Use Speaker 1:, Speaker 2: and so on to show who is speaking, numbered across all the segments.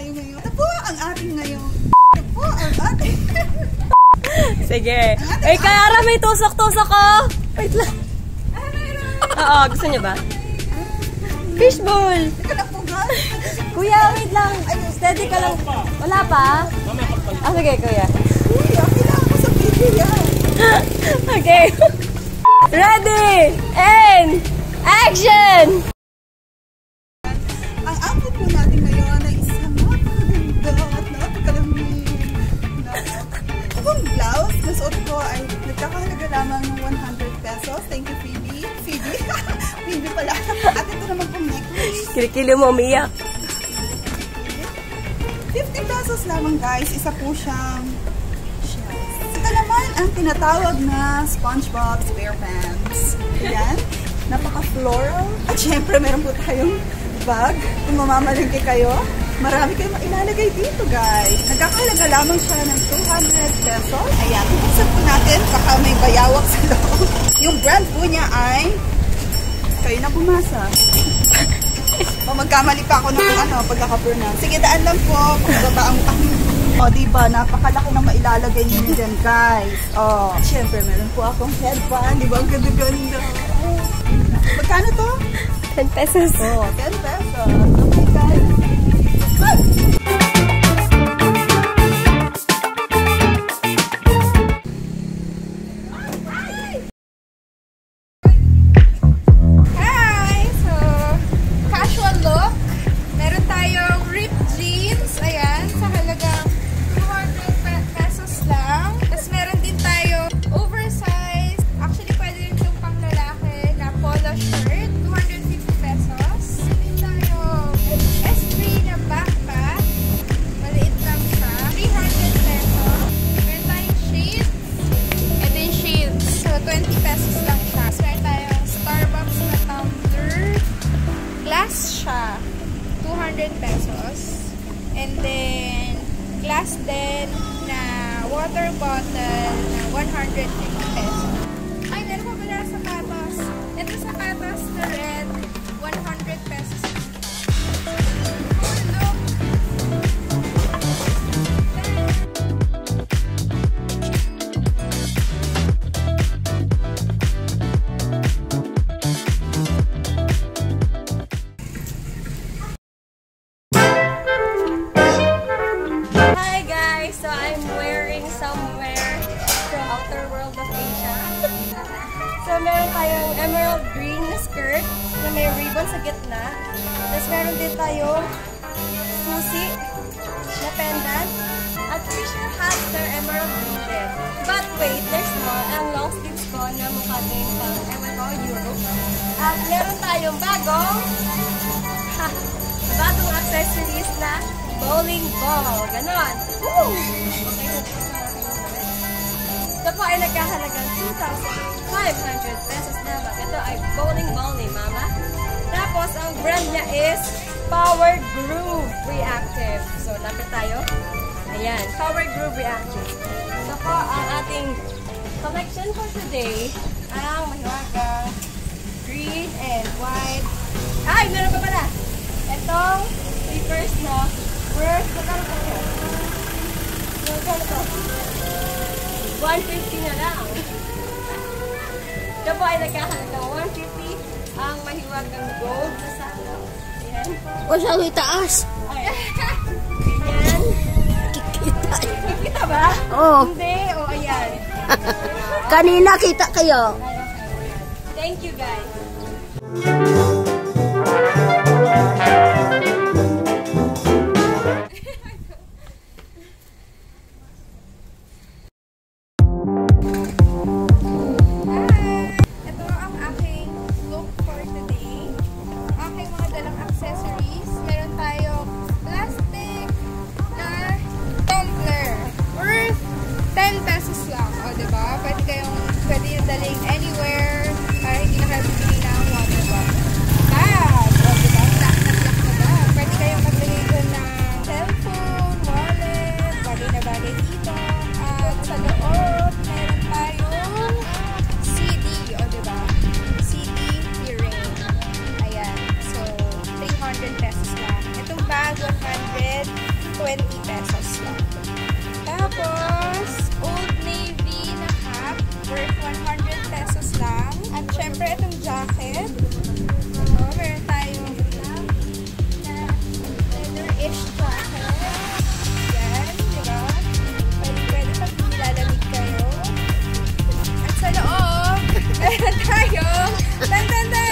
Speaker 1: tayo ngayon. Ito po ang ating ngayon. Ito po ang ating...
Speaker 2: Sige. Ay, kaya ra may tusok-tusok ko. Wait lang. Oo, gusto niyo ba? Fishball!
Speaker 1: Ito na po guys.
Speaker 2: Kuya, wait lang. Steady ka lang. Wala pa? Ah, sige, kuya.
Speaker 1: Uy, okay na ako sa video yan.
Speaker 2: Okay. Ready! And action! Kilikili mo umiyak.
Speaker 1: 50 pesos lamang guys. Isa po siyang shells. Ito naman ang tinatawag na SpongeBob SquarePants. Ayan. Napaka-floral. At syempre, meron po tayong bag. Kung mamamalingki kayo, marami kayong mailalagay dito guys. Nagkakalaga lamang siya ng 200 pesos. Ayan. Buksan po natin. Baka may bayawak sa loob. Yung brand po niya ay kayo na pumasa. O magkamali pa ako ng ano, pagkaka-pronounce. Sige, daan lang po. Pagbaba ang mukha. O, diba? Napakalaki ng mailalagay niyo dyan, guys. O, syempre, meron po akong headband. Diba? Ang ganda-ganda. Magkano to?
Speaker 2: 10 pesos.
Speaker 1: Oh, 10 pesos. My God. Ah!
Speaker 2: At meron tayong bagong ha, bagong accessories na bowling ball. Ganon. Woo! Ito po ay nagkahalagang 2,500 pesos lamang. Ito ay bowling ball ni Mama. Tapos, ang brand niya is Power Groove Reactive. So, lapit tayo. Ayan, Power Groove Reactive. Ito po ang ating collection for today. Ang mahiwagang green and white. Ay, meron pa pala. Itong slippers na worth, magkano po ito? Magkano to? 150 na lang. Ito po ay nagkahalagang 150 ang mahiwagang gold na sando. Ayan.
Speaker 3: O siya may taas.
Speaker 2: Ayan.
Speaker 3: Kikita.
Speaker 2: Kita ba?
Speaker 3: Oo.
Speaker 2: Hindi. O, ayan.
Speaker 3: Kanina kita kayo.
Speaker 2: Thank you, guys.
Speaker 4: Thank you. Pesos lang. Tapos, Old Navy na cap, worth 100 pesos lang. At syempre, itong jacket. Ano, meron tayong na leather-ish jacket. Yan, di ba? Pwede, pwede pag nilalamig kayo. At sa loob, meron tayong tan tan tan!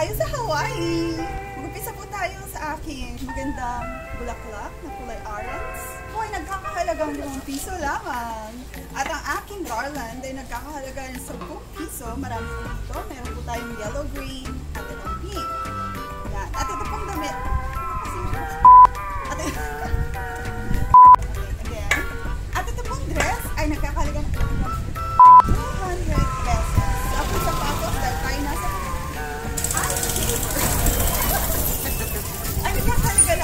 Speaker 1: Tayo sa Hawaii. Mag-upisa po tayo sa aking magandang bulaklak na kulay orange. Hoy, nagkakahalagang 5 piso lamang. At ang aking garland ay nagkakahalaga ng 10 piso. Marami po dito. Meron po tayong yellow green at itong pink. Yan. At ito pong damit. At ito,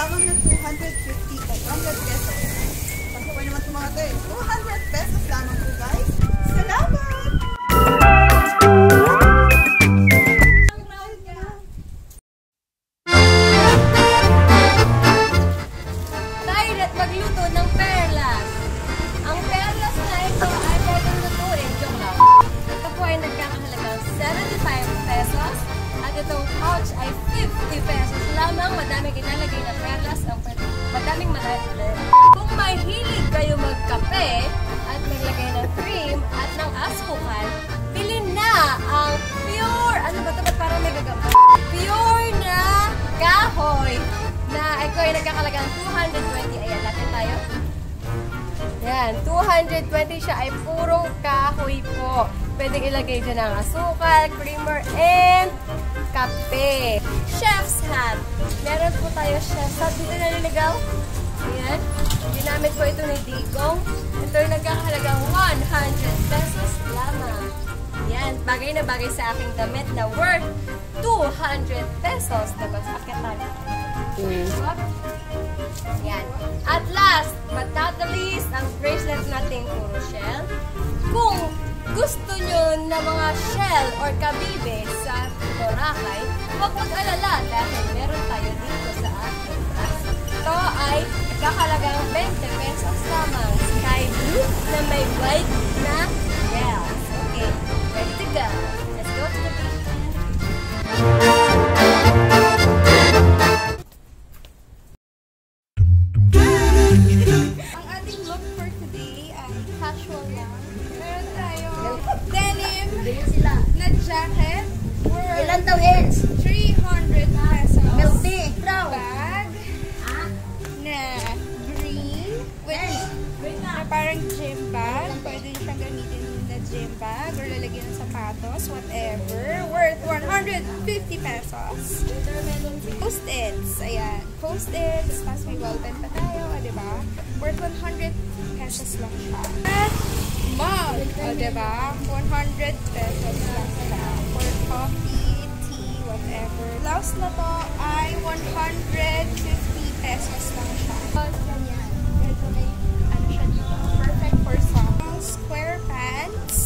Speaker 1: nagkakahalaga lamang ng 250 ay 100 pesos. Pagkaway naman itong mga eh. 200 pesos lamang po guys. Salamat!
Speaker 2: Tayo magluto ng perlas. Ang perlas na ito ay pwedeng lutuin. Joke lang. Ito po ay nagkakahalagang 75 pesos. At itong pouch ay 50 pesos lamang. Madami kinalagay na perlas. Ang madaming malagay. Kung mahilig kayo magkape at maglagay ng cream at ng asukal, bilhin na ang pure, ano ba ito? Ba't parang may gagamba? Pure na kahoy na ito ay nagkakalagang 220. Ayan, natin tayo. Yan, 220 siya ay purong kahoy po. Pwedeng ilagay dyan ang asukal, creamer, and kape. Chef's hat. Meron po tayo chef's hat. Dito naliligaw. Ayan. Ginamit ko ito ni Digong. Ito ay nagkakahalagang 100 pesos lamang. Yan, bagay na bagay sa aking damit na worth 200 pesos. Tapos, akit tayo. Up. Yan. At last, but not the least, ang bracelet nating puro shell. Kung gusto nyo na mga shell or kabibe sa Boracay, huwag mag-alala dahil meron tayo dito sa ating box. Ito ay kakalagang 20 pesos lamang. Sky blue na may white na shells. Okay, ready to go. Let's go to the beach.
Speaker 4: Sapatos, whatever. Worth 150 pesos. Post-its. Ayan. Post-its. Tapos may ballpen pa tayo, ah, di ba? Worth 100 pesos lang siya. At mug. O, di ba? 100 pesos lang siya. For coffee, tea, whatever. Last na to ay 150 pesos lang siya. Ganyan. Ano siya dito. Perfect for summer. Square pants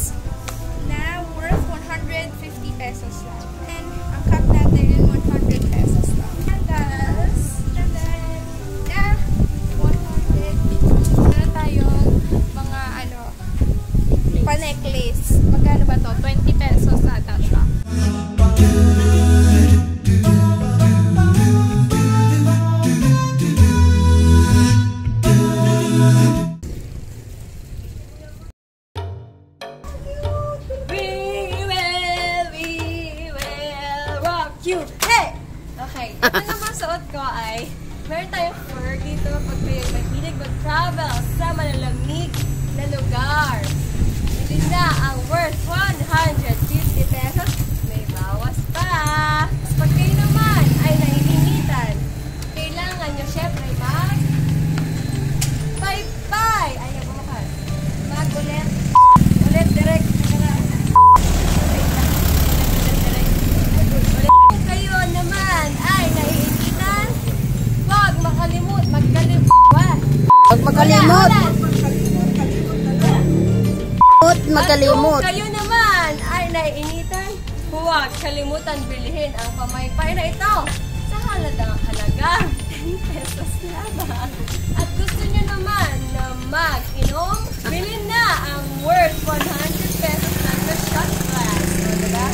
Speaker 4: 150 pesos lang. And ang cup natin 100 pesos lang. Sandals. Sandals. Yeah. 100. Meron tayong mga ano, pa-necklace. Magkano ba to? 20
Speaker 2: kalimutan bilhin ang pamaypay na ito sa halagang halagang 10 pesos lamang. At gusto nyo naman na mag-inom, bilhin na ang worth 100 pesos na sa shot glass. O, so, diba?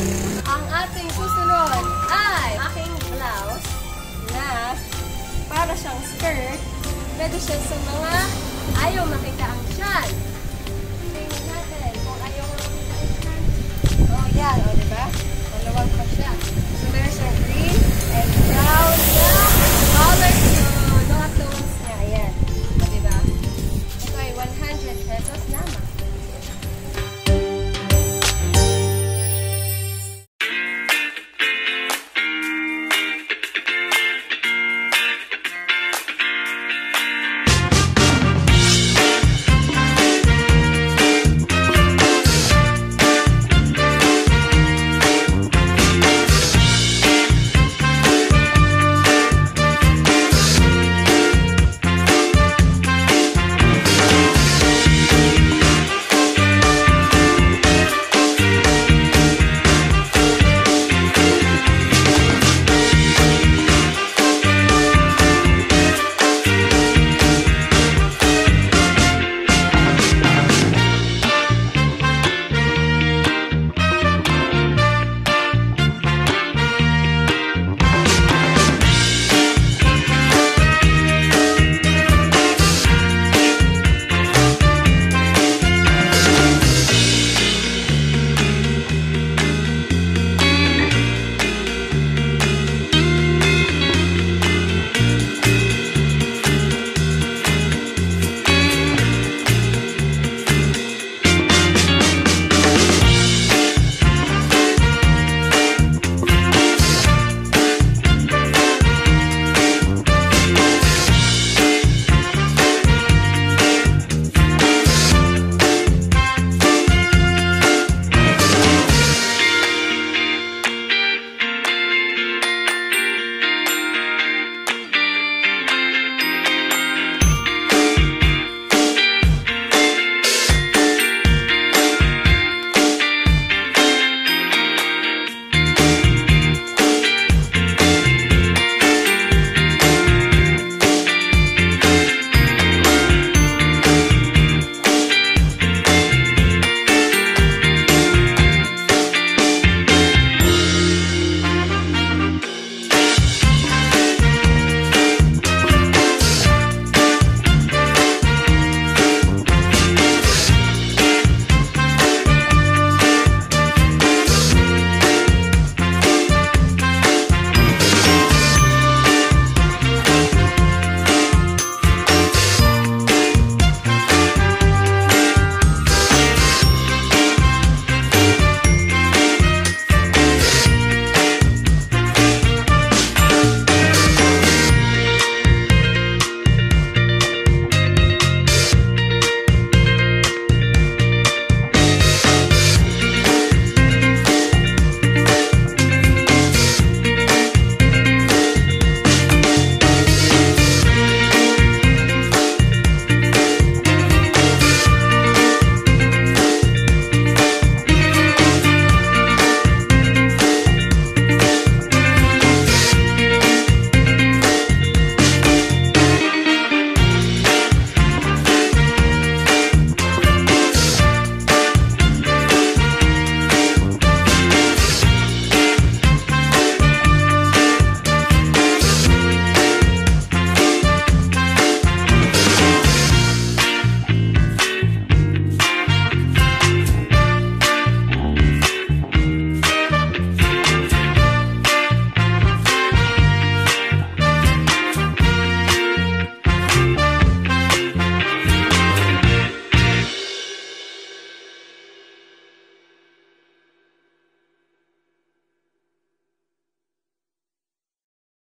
Speaker 2: Ang ating susunod ay aking blouse na para siyang skirt. Pwede siya sa mga ayaw makita ang tiyan. Tingnan natin kung ayaw makita ang tiyan. Oh, yan. O, diba? alcohol pa siya. So, there's green